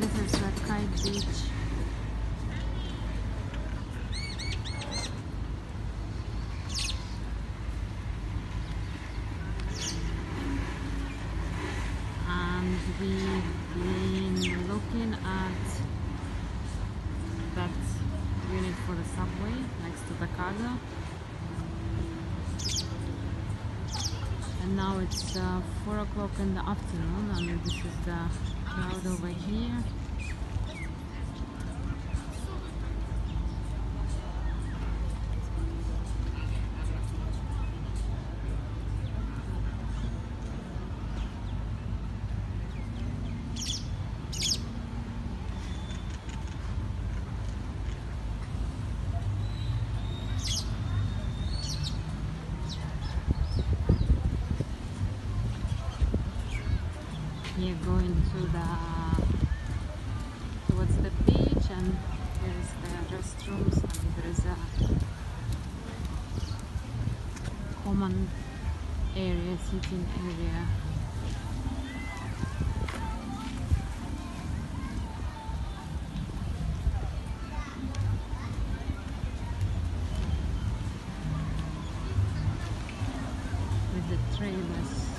This is uh, Kite Beach. And we've been looking at that unit for the subway next to the cargo. And now it's uh, 4 o'clock in the afternoon and this is the crowd over here. Here going to the towards the beach and here is the restrooms and there is a common area, sitting area. With the trailers.